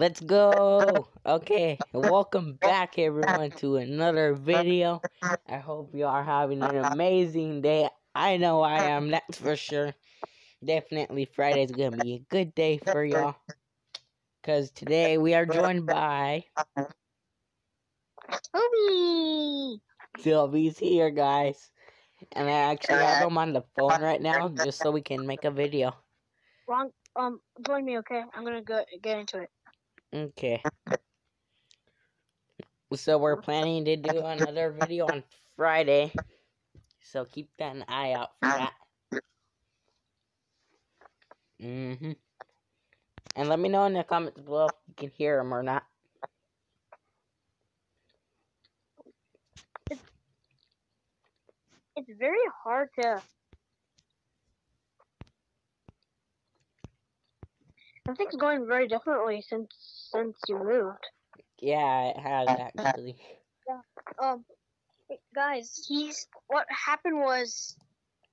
Let's go. Okay, welcome back everyone to another video. I hope you are having an amazing day. I know I am, that's for sure. Definitely Friday's gonna be a good day for y'all. Cause today we are joined by Toby. Sylvie's here, guys. And I actually have him on the phone right now just so we can make a video. Wrong. Um, join me, okay? I'm gonna go get into it. Okay. So we're planning to do another video on Friday. So keep that an eye out for that. Mhm. And let me know in the comments below if you can hear him or not. It's, It's very hard to. Everything's going very differently since since you moved. Yeah, it has actually. Yeah. Um, guys, he's what happened was,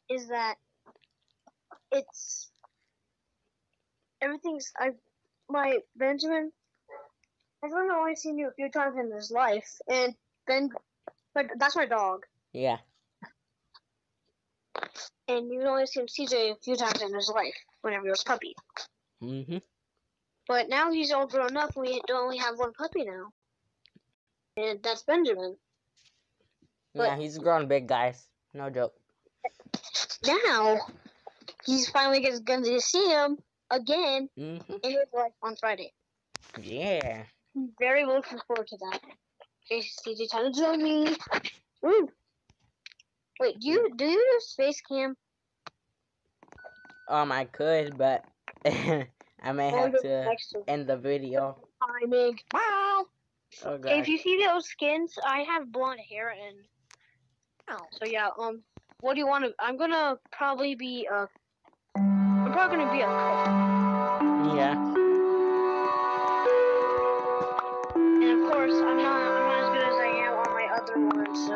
is that it's everything's I my Benjamin. I've only seen you a few times in his life, and Ben, but that's my dog. Yeah. and you've only seen CJ a few times in his life whenever he was a puppy. Mhm. But now he's all grown up, we only have one puppy now, and that's Benjamin. Yeah, he's grown big, guys. No joke. Now he's finally gets going to see him again Mhm. in his life on Friday. Yeah. Very looking forward to that. Okay, CJ, time to join me. Woo. Wait, do you do you do space cam? Um, I could, but I may have to end the video. timing. Wow. Oh god. if you see those skins, I have blonde hair and oh, so yeah. Um, what do you want to? I'm gonna probably be a. I'm probably gonna be a cook, Yeah. and of course, I'm not. I'm not as good as I am on my other ones. So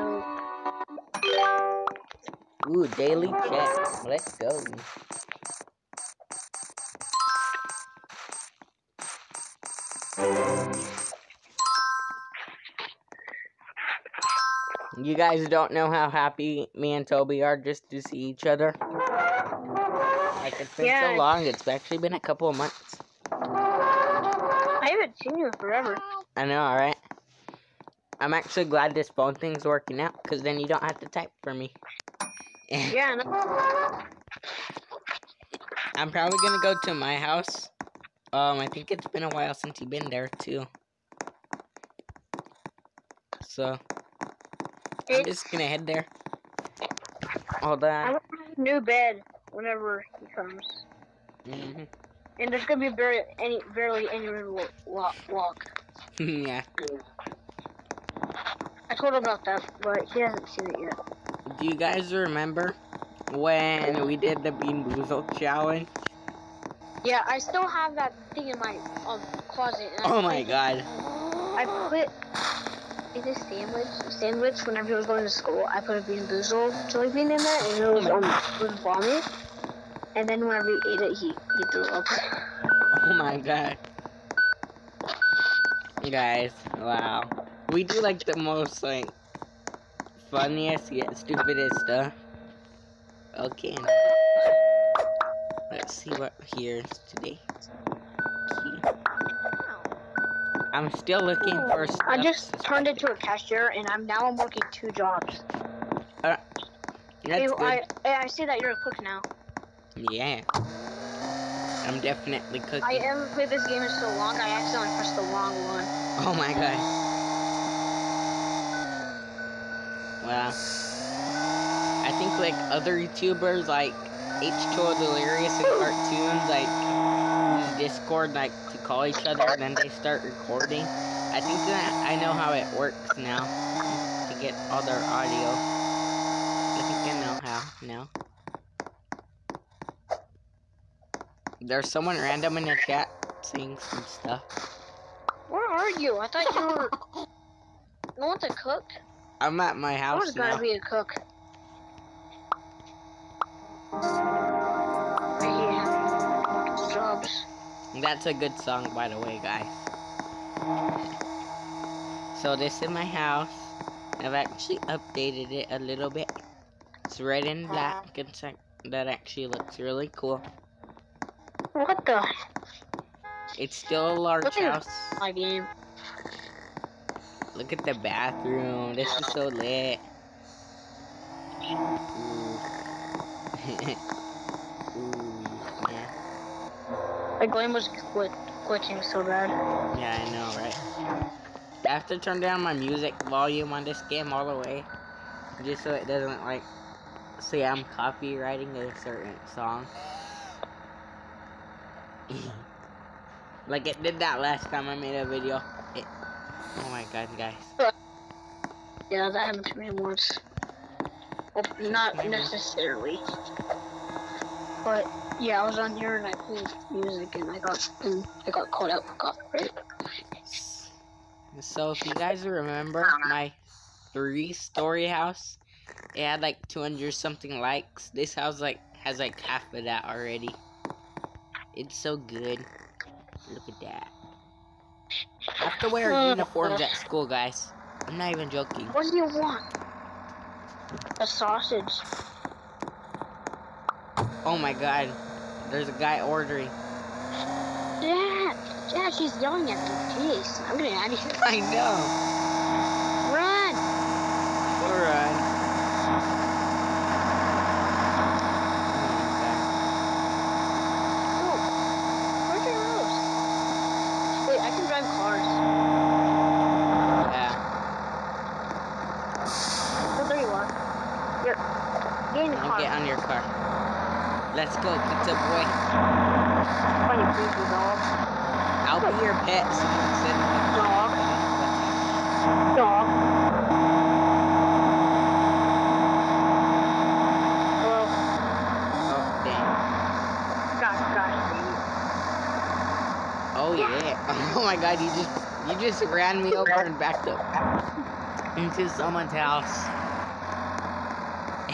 Ooh, daily check. Let's go. You guys don't know how happy me and Toby are just to see each other. Like it's been Yeah. so long. It's actually been a couple of months. I haven't seen you in forever. I know, alright? I'm actually glad this phone thing's working out, because then you don't have to type for me. Yeah. No, I'm probably gonna go to my house. Um, I think it's been a while since you've been there too. So I'm just gonna head there. Hold I on. want a new bed whenever he comes, hmm and there's gonna be any barely any room to walk. walk. yeah. I told him about that, but he hasn't seen it yet. Do you guys remember when we did the Bean Boozled challenge? Yeah, I still have that thing in my um, closet. Oh my god. I put in his sandwich, sandwich whenever he was going to school. I put a bean boozled chili bean in there, and it was um, was vomit. And then whenever he ate it, he he threw up. Oh my god. You guys, wow. We do like the most like funniest yet stupidest stuff. Okay. Let's see what here's today. I'm still looking for stuff. I just turned into a cashier, and I'm now I'm working two jobs. Uh, that's Hey. I eh, I see that you're a cook now. Yeah. I'm definitely cooking. I haven't played this game in so long. I accidentally pressed the wrong one. Oh my god. Wow. I think like other YouTubers like H2O Delirious and Cartoonz like use Discord like to call each other and then they start recording. I think that I know how it works now to get all their audio. I think I know how now. There's someone random in the chat saying some stuff. Where are you? I thought you were. You want to cook? I'm at my I house was now. gonna be a cook. That's a good song, by the way, guys. So this is my house. I've actually updated it a little bit. It's red and black. It's like, that actually looks really cool. What the? It's still a large Look house. My game. Look at the bathroom. This is so lit. My game was glit glitching so bad. Yeah, I know, right? I have to turn down my music volume on this game all the way. Just so it doesn't, like, say I'm copywriting a certain song. like it did that last time I made a video. It, oh my god, guys. Yeah, that happened to me once. Well, not necessarily. But yeah, I was on here and I played music and I got and I got caught out for copyright. So if you guys remember my three story house, it had like 200 something likes. This house like has like half of that already. It's so good. Look at that. I have to wear uniforms at school, guys. I'm not even joking. What do you want? A sausage. Oh my god. There's a guy ordering. Yeah, Dad, she's yelling at me. Jeez, I'm getting out of here. I know. Run! Alright. Oh, where's your house? Wait, I can drive cars. Yeah. Oh, there you are. You're get in the I'll car. get on your car. Let's go, pizza boy. Funny creepy dog. I'll be your pet. So you can sit Dog. Dog. Hello. Oh, dang. Gosh. Oh yeah. Oh my god, you just you just ran me over and backed up into someone's house.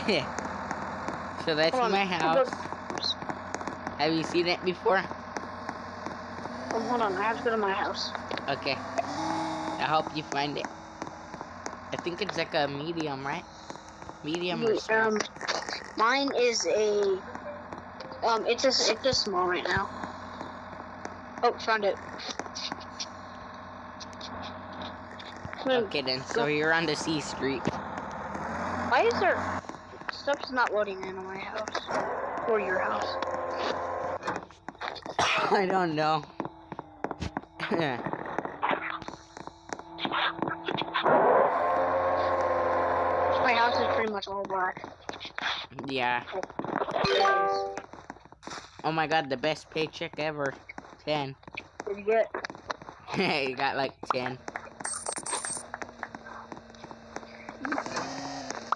so that's my house. Have you seen it before? Hold on, I have to go to my house. Okay. I hope you find it. I think it's like a medium, right? Medium or small. Um, mine is a. Um, it's a it's a small right now. Oh, found it. Gonna- Okay then, so you're on the C Street. Why is there stuff's not loading in on my house or your house? I don't know. My house is pretty much all black. yeah. Oh my god, the best paycheck ever. 10. Did you get? you got like 10.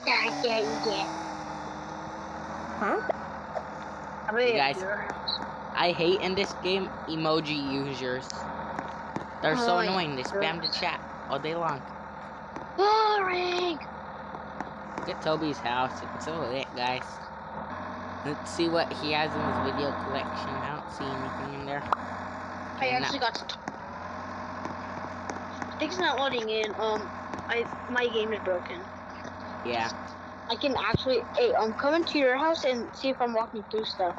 Yeah, yeah, you get. Huh? How many You guys- of your house? I hate in this game emoji users. They're so Oh, yeah. annoying. They spam the chat all day long. Boring. Look at Toby's house. It's so lit, guys. Let's see what he has in his video collection. I don't see anything in there. I now- actually got to. Things not loading in. Um, I my game is broken. Yeah. I can actually. Hey, I'm coming to your house and see if I'm walking through stuff.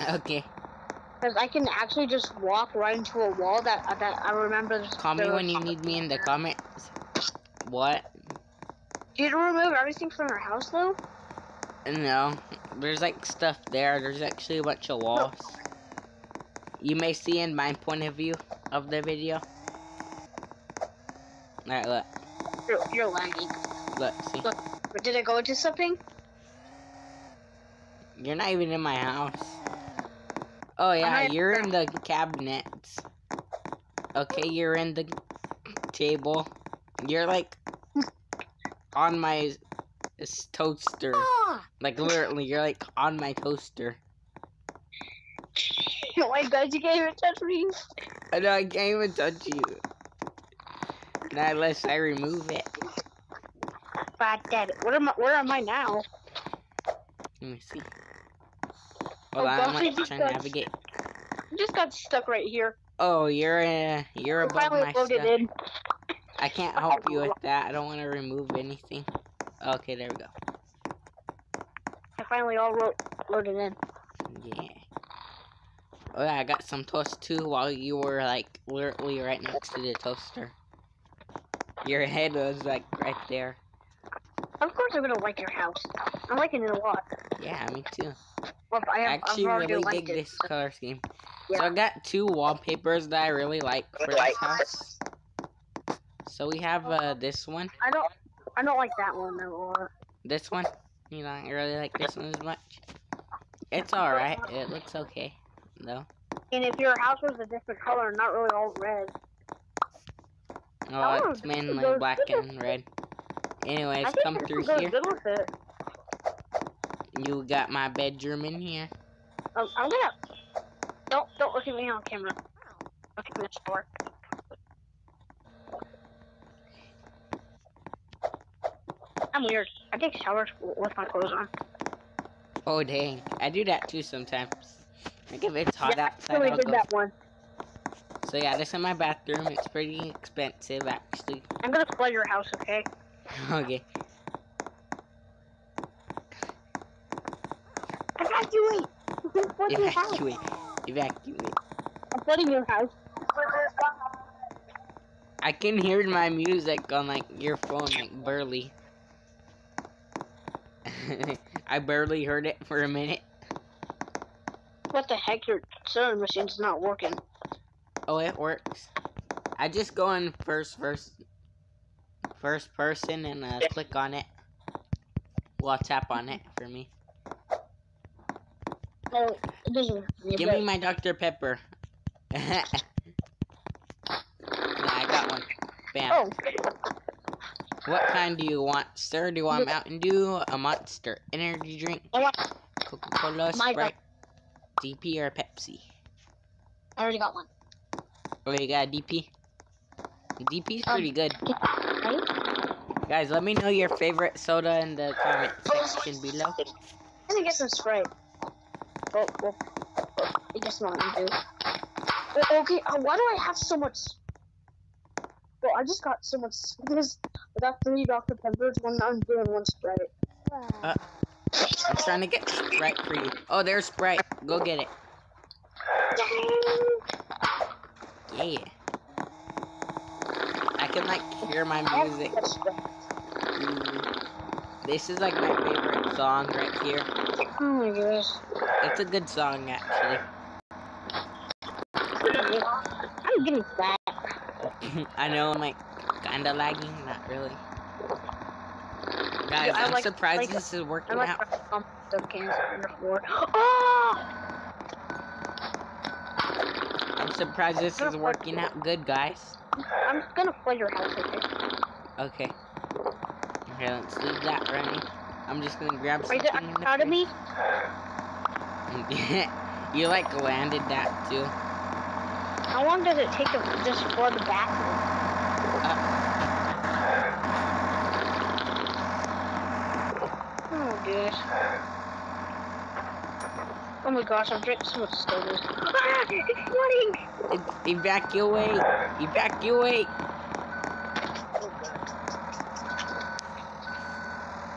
Okay. Because I can actually just walk right into a wall that uh, that I remember. Call me when you need me in the comments. What? Did you remove everything from your house though? No. There's like stuff there. There's actually a bunch of walls. You may see in my point of view of the video. Alright, look. You're, you're lagging. Look, see? Look. Did I go into something? You're not even in my house. Oh yeah, you're in the cabinets. Okay, you're in the table. You're like on my toaster. Ah! Like literally, you're like on my toaster. oh my god, you can't even touch me. I know I can't even touch you. Not unless I remove it. God damn it. Where am I? Where am I now? Let me see. Oh, Hold on, I'm like trying to navigate. I just got stuck right here. Oh, you're a, you're I above my stuff. in. I can't help you with that. I don't want to remove anything. Okay, there we go. I finally all wrote, loaded in. Yeah. Oh yeah, I got some toast too while you were like literally right next to the toaster. Your head was like right there. Of course I'm gonna like your house. I'm liking it a lot. Yeah, me too. I have, actually really dig it. this color scheme. Yeah. So I got two wallpapers that I really like for this house. So we have uh this one, I don't I don't like that one lot. this one. You know, I really like this one as much. It's alright. It looks okay, though. And if your house was a different color, not really all red. Oh, it's mainly black and red. Anyways, come through here. Good with it. You got my bedroom in here. Um, I'm gonna don't don't look at me on camera. Look at the store. I'm weird. I take showers with my clothes on. Oh dang, I do that too sometimes. Like if it's hot Yeah, outside, I really I'll did go. that one. So yeah, this is my bathroom. It's pretty expensive actually. I'm gonna flood your house, okay? okay. Evacuate! Flood your house. Evacuate. Evacuate. I'm flooding your house. I can hear my music on like your phone like barely. I barely heard it for a minute. What the heck? Your sewing machine's not working. Oh, it works. I just go in first, first, first person and uh, click on it. Well, tap on it for me. No, it doesn't. Give me my Dr. Pepper. yeah, I got one. Bam. Oh, What kind do you want, sir? Do you want Mountain Dew, a Monster Energy drink, Coca-Cola, Sprite, DP, or Pepsi? I already got one. Oh, you got a DP? DP's Um, pretty good. Right? Guys, let me know your favorite soda in the comment section below. I'm gonna get some Sprite. Oh, well, I guess not gonna do. Okay, uh, why do I have so much? Well, I just got so much because I got three Dr. Peppers, one Mountain Dew, and one Sprite. Uh, I'm trying to get Sprite for you. Oh, there's Sprite. Go get it. Yeah. I can like hear my music. Ooh. This is like my favorite song right here. Oh my gosh. It's a good song actually. I'm getting fat. I know I'm like kinda lagging, not really. Guys, I I'm like- surprised like- this is working like out. to pump the cans the floor. Oh! I'm surprised this is working out good, guys. I'm just gonna flood your house, okay? Okay. Okay, let's leave that running. I'm just gonna grab Are something you in proud of me? you like landed that too. How long does it take to just flood the bathroom? Oh gosh. Oh my gosh, I'm drinking so much soda. Ah, it's flooding! It's evacuate! Evacuate!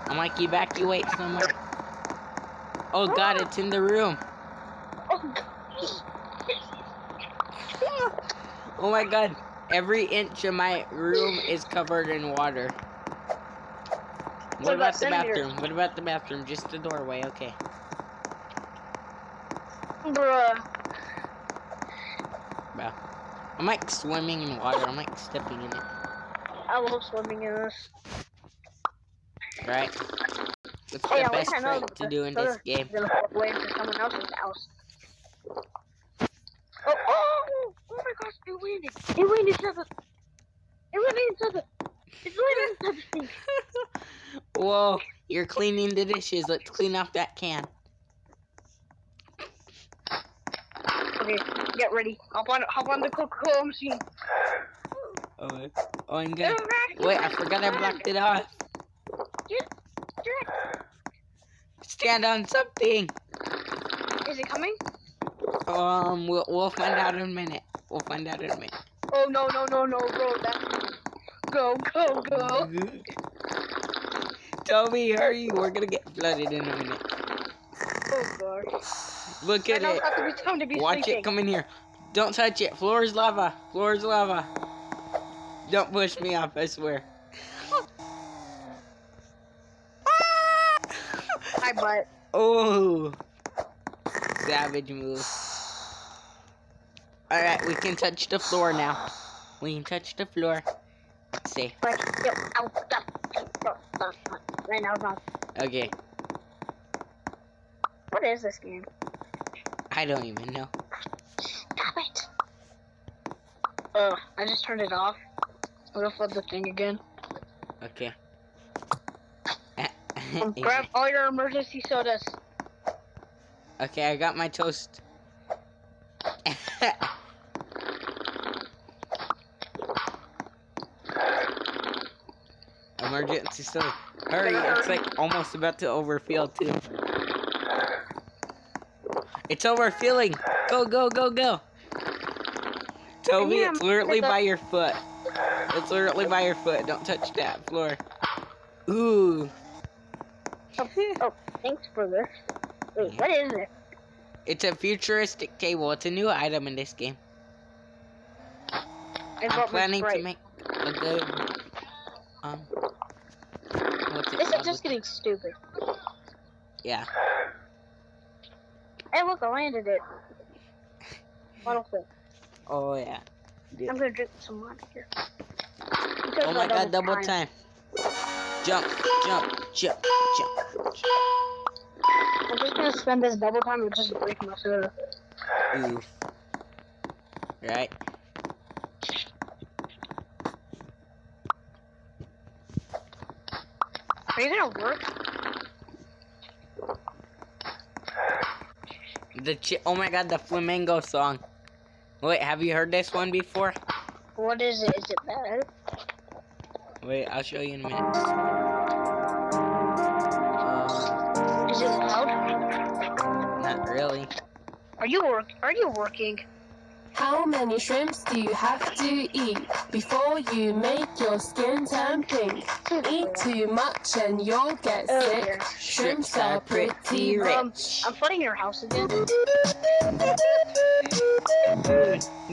I'm like evacuate somewhere. Oh god, it's in the room. Oh, Oh my god. Every inch of my room is covered in water. What, What about, about the bathroom? What about the bathroom? Just the doorway, okay. bruh. Wow. I'm like swimming in water. I'm like stepping in it. I love swimming in this. Right? What's Hey, oh, the at best trick to do in this game? is gonna fall away into someone else's house. Oh, oh, oh, oh my gosh, it landed. It landed into the... It landed into the... It's landed the sink. Whoa, you're cleaning the dishes. Let's clean off that can. Okay, get ready. Hop on, hop on the Coca-Cola machine. Oh, oh I'm good. Wait, I forgot I blocked it off. Stand on something. Is it coming? Um, we'll, we'll find out in a minute. We'll find out in a minute. Oh no no no no bro that go go go. Toby, hurry! We're gonna get flooded in a minute. Oh gosh. Look at it. it's not the time to be Watch sleeping. it. Come in here. Don't touch it. Floor is lava. Floor is lava. Don't push me off. I swear. Oh, savage move. All right, we can touch the floor now. We can touch the floor. It's not. Okay. What is this game? I don't even know. Stop it. Oh, I just turned it off. I'm gonna flip the thing again. Okay. Um, grab all your emergency sodas. okay, I got my toast. Emergency soda. Hurry, it's like almost about to overfill too. It's overfilling. Go, go, go, go. Toby, it's literally by your foot. It's literally by your foot. Don't touch that floor. Ooh. Oh, thanks for this. Wait, what is it? It's a futuristic table. It's a new item in this game. I I'm planning to make a good um This is just getting stupid. yeah. Hey, look, I landed it. Oh yeah. I'm gonna drink some water here. Oh my god, double time. Jump, jump, jump, jump. I'm just gonna spend this double time and just break my soda. Oof. Right? Are you gonna work? The chi- oh my god, the Flamingo song. Wait, have you heard this one before? What is it? Is it bad? Wait, I'll show you in a minute. Is it loud? not really. Are you work? Are you working? How many shrimps do you have to eat before you make your skin turn pink? Eat too much and you'll get Oh, sick. dear. Shrimps are pretty Um, rich. I'm flooding your house again.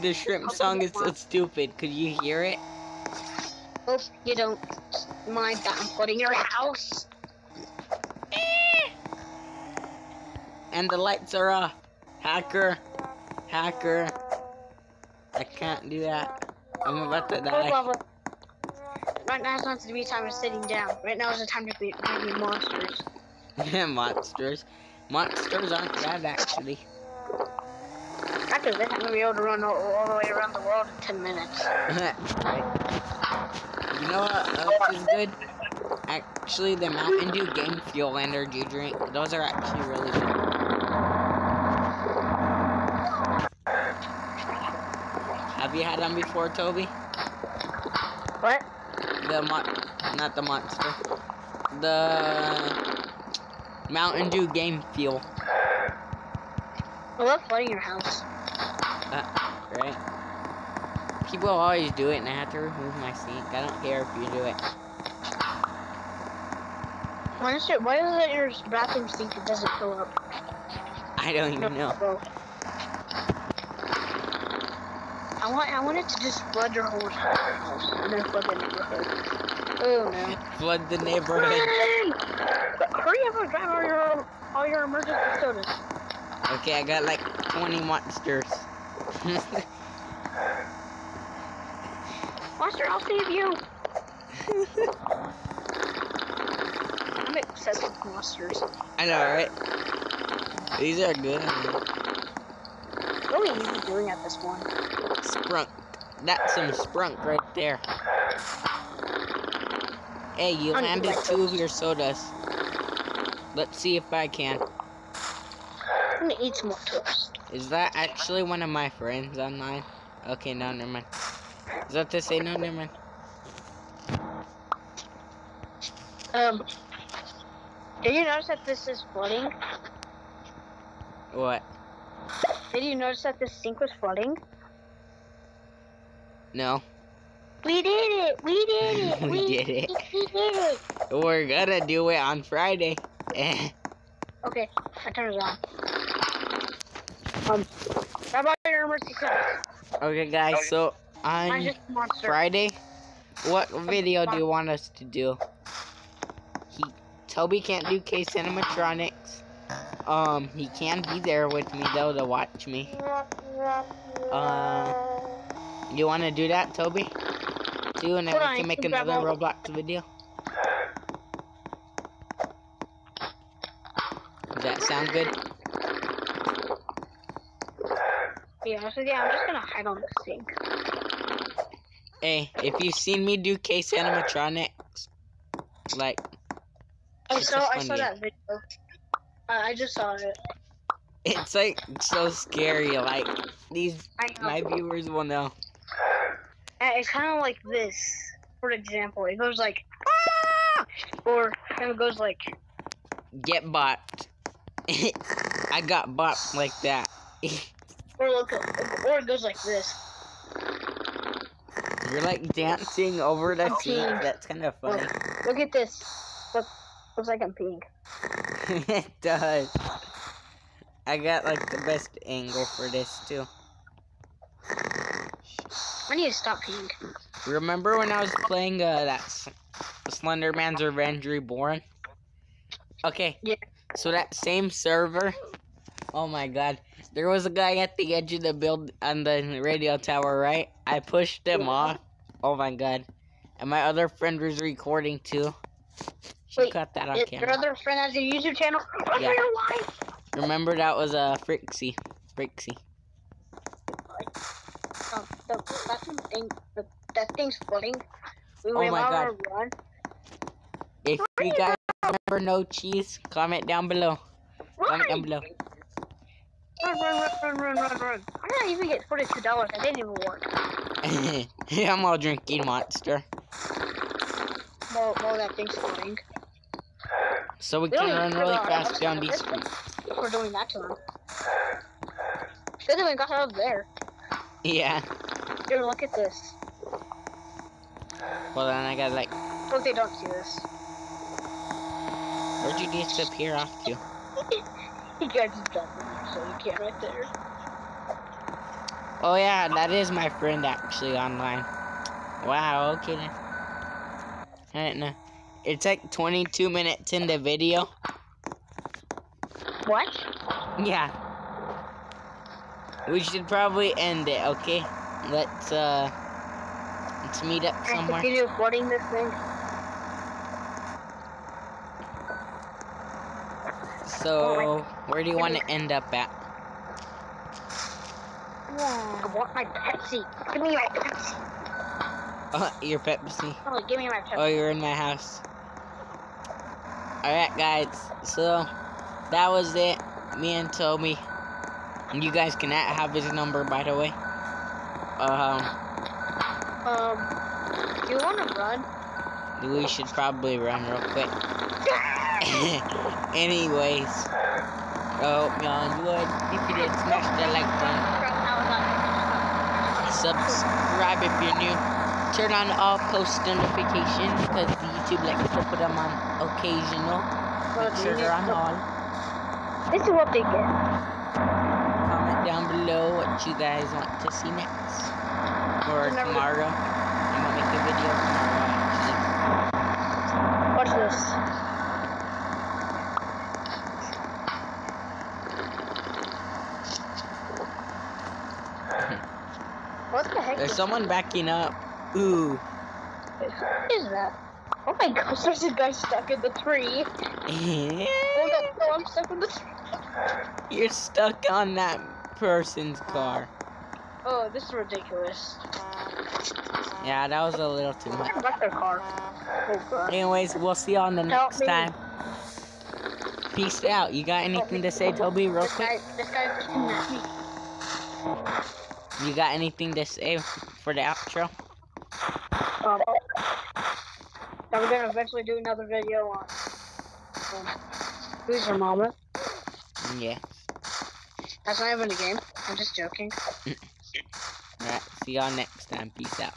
The shrimp song is so stupid. Could you hear it? Hope you don't mind that I'm flooding your house. And the lights are off. Hacker. Hacker. I can't do that. I'm about to die. Right now it's not the be time of sitting down. Right now is the time to be being monsters. Yeah, monsters. Monsters aren't bad, actually. After this, I'm gonna be able to run all, all the way around the world in 10 minutes. right. You know what else is good? Actually, the Mountain Dew Game Fuel energy drink. Those are actually really good. Have you had them before, Toby? What? The mon- not the monster. The Mountain Dew Game Fuel. I love flooding your house. Uh, right? People always do it, and I have to remove my sink. I don't care if you do it. Why is it? Why is it your bathroom sink it doesn't fill up? I don't even know. Bro. I want. I want it to just flood your whole house and then flood the neighborhood. Oh no. Flood the neighborhood. Hurry up and grab all your all your emergency sodas. Okay, I got like 20 monsters. Monster, I'll save you. I'm obsessed with monsters. I know, right? These are good. What are we even doing at this one? Sprunk. That's some sprunk right there. Hey, you landed two of your sodas. Let's see if I can. I'm gonna eat some more toast. Is that actually one of my friends online? Okay, no, never mind. Is that to say no, never mind? Um, did you notice that this is flooding? What? Did you notice that this sink was flooding? No, We did it. We did it. We did it. We did it. we're gonna do it on Friday. Okay, I turn it on. Um, how about your emergency okay, guys. So I'm on just a monster. Friday, what video do you want us to do? He Toby can't do Case Animatronics. Um, he can be there with me though to watch me. Uh, you want to do that, Toby? Do, and then Hold we on, can make can another Roblox video. Does that sound good? Yeah, so yeah, I'm just gonna hide on this thing. Hey, if you've seen me do case Animatronics, like, I saw, I saw that video. Uh, I just saw it. it's like so scary. Like, these, my viewers will know. Uh, It's kind of like this. For example, it goes like, ah! or it kind of goes like, Get bought. I got bought like that. or look, or it goes like this. You're like dancing over the seat. That's kind of funny. Look, look at this. Look, looks like I'm peeing. it does. I got like the best angle for this too. I need to stop peeing. Remember when I was playing uh, that S- Slenderman's Revenge Reborn? Okay. Yeah. So that same server. Oh my god. There was a guy at the edge of the build on the radio tower, right? I pushed him Yeah. off. Oh my god. And my other friend was recording too. She Wait, caught that on It, your other friend has a YouTube channel. Yeah. Remember that was a uh, Frixie. Frixie. The, that thing, the, that thing's floating. We Oh my God. run. If you guys remember no cheese, comment down below. Comment down below. Run, run, run, run, run, run, run. I didn't even get forty-two dollars. I didn't even work. I'm all drinking monster. Well, well, that thing's floating. So we We can run really fast down these streets. If we're doing that to them. Should have got out of there. Yeah. Here, look at this. Well then I gotta like Hope they don't see this. where'd you disappear off to? You guys just dropped me, so you can't right there. Oh yeah, that is my friend actually online. Wow, okay then. I didn't know. It's like 22 minutes in the video. What? Yeah. We should probably end it, okay? Let's uh let's meet up Can somewhere. continue recording this thing? So where do you want to end up at? I want my Pepsi. Give me my Pepsi. Uh, your Pepsi. Oh, give me my Pepsi. Oh, you're in my house. Alright, guys. So, that was it. Me and Toby. And you guys can have his number, by the way. Um, Um, do you want to run? we should probably run real quick. Anyways. I hope y'all enjoyed. If you did, smash that like button. Subscribe if you're new. Turn on all post notifications because the YouTube likes to put them on occasional. Make sure they're on all. This is what they get. Comment down below what you guys want to see next. Or Remember- tomorrow. I'm gonna make a video tomorrow. Watch this. What the heck There's someone backing up. Ooh. what is that? Oh my gosh, there's a guy stuck in the tree. Oh no, no, I'm stuck in the tree. You're stuck on that person's car. Oh, this is ridiculous. Yeah, that was a little too much. I their car. Oh. Anyways, we'll see you on the Help next me. time. Peace out. You got anything to say, Toby, real This quick? guy, this guy's looking at me. You got anything to say for the outro? Um, now we're gonna eventually do another video on um, who's your mama. Yeah. That's not even a game. I'm just joking. Alright, see y'all next time. Peace out.